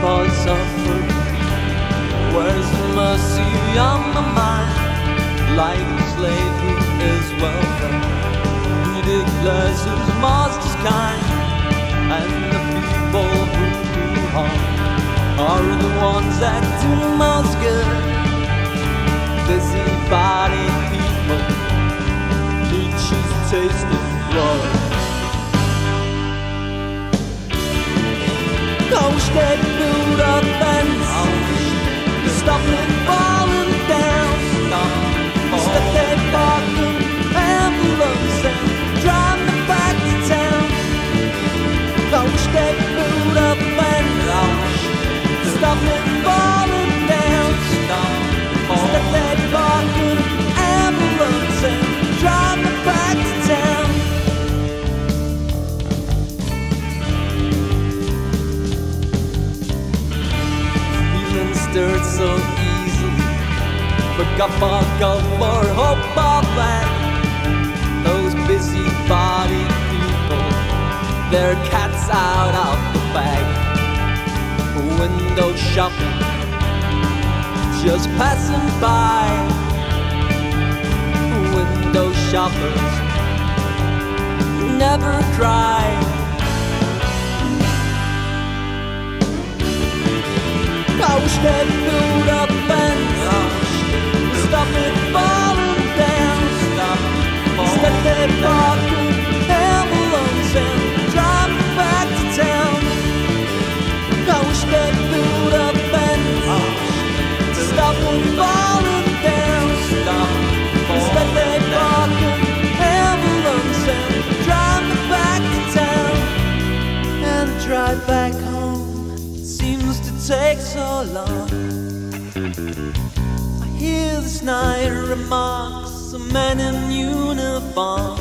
For suffer. Declares his master's kind. And the people who do harm are the ones that do the most good. Busybody people leeches taste of blood. I wish My God for hope of life. Those busybody people, their cats out of the bag. Window shopping, just passing by. Window shoppers never cry. I take so long. I hear the snide remarks of men in uniform.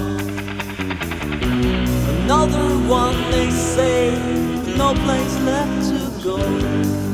Another one they say, no place left to go.